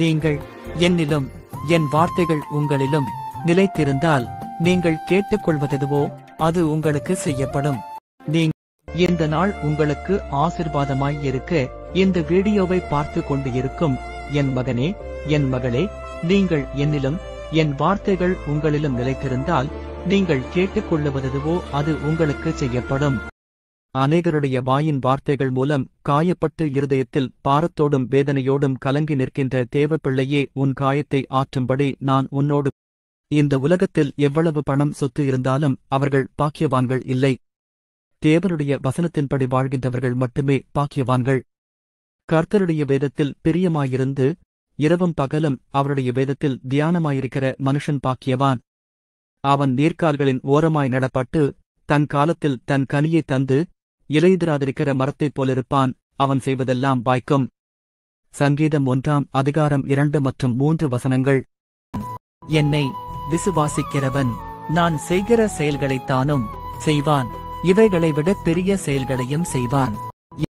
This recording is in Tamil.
நீங்கள் என்னிலும் என் வார்த்தைகள் உங்களிலும் நிலைத்திருந்தால் நீங்கள் கேட்டுக்கொள்வதெதுவோ அது உங்களுக்கு செய்யப்படும். நீங்க இந்த நாள் உங்களுக்கு ஆசிர்வாதமாய் இருக்க இந்த வீடியோவை பார்த்து கொண்டு இருக்கும் என் மகனே என் மகளே நீங்கள் என்னிலும் என் வார்த்தைகள் உங்களிலும் நிலைத்திருந்தால் நீங்கள் கேட்டுக்கொள்ளுவதுவோ அது உங்களுக்கு செய்யப்படும். அநேகருடைய வாயின் வார்த்தைகள் மூலம் காயப்பட்டு இருதயத்தில் பாரத்தோடும் வேதனையோடும் கலங்கி நிற்கின்ற தேவப்பிள்ளையே உன் காயத்தை ஆற்றும்படி நான் உன்னோடு இந்த உலகத்தில் எவ்வளவு பணம் சொத்து இருந்தாலும் அவர்கள் பாக்கியவான்கள் இல்லை. தேவனுடைய வசனத்தின்படி வாழ்கின்றவர்கள் மட்டுமே பாக்கியவான்கள். கர்த்தருடைய வேதத்தில் பிரியமாயிருந்து இரவும் பகலும் அவருடைய வேதத்தில் தியானமாயிருக்கிற மனுஷன் பாக்கியவான். அவன் நீர்க்கால்களின் ஓரமாய் நடப்பட்டு தன் காலத்தில் தன் கனியை தந்து இலையுதிராதிருக்கிற மரத்தைப் போலிருப்பான். அவன் செய்வதெல்லாம் வாய்க்கும். சங்கீதம் ஒன்றாம் அதிகாரம் இரண்டு மற்றும் மூன்று வசனங்கள். என்னை விசுவாசிக்கிறவன் நான் செய்கிற செயல்களைத்தானும் செய்வான். இவைகளை விட பெரிய செயல்களையும் செய்வான்.